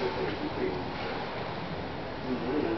that they're completely different. Mm -hmm.